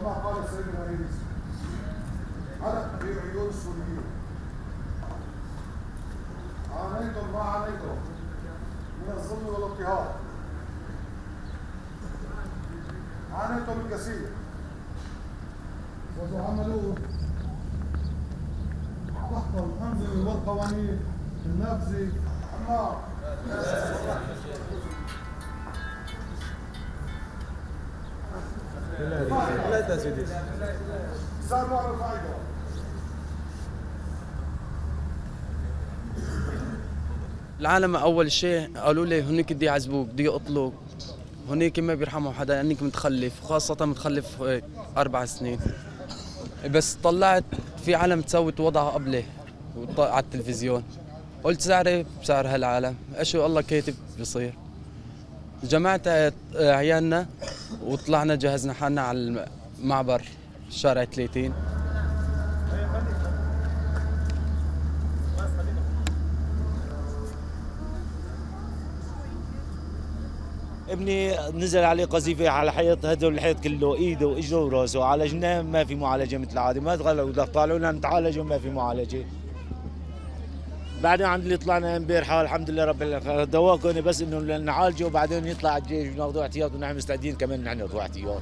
كما قال الرئيس علق في عيون السوريين عانيتم ما عانيتم؟ من الظلم والاضطهاد. عانيتم الكثير وتعاملون تحت الأنظمة والقوانين النافذة النار العالم أول شيء قالوا لي هنيك بدي يعذبوك بدي يقتلوك هنيك ما بيرحموا حدا انك متخلف وخاصة متخلف أربع سنين. بس طلعت في عالم تسوي وضعها قبلي وط- على التلفزيون. قلت سعري بسعر هالعالم. أشو الله كاتب بصير جمعت عيالنا وطلعنا جهزنا حالنا على المعبر شارع 30 ابني نزل عليه قذيفة على حيط هدول الحيط كله إيده وإجره وراسه على جنان ما في معالجة مثل العاده ما تغلوا طالعوا لنا نتعالج وما في معالجة. بعدين عند اللي طلعنا امبارحه الحمد لله رب العالمين. دواء كوني بس إنه نعالجه وبعدين يطلع الجيش وناخذ احتياط ونحن مستعدين كمان نحن احتياط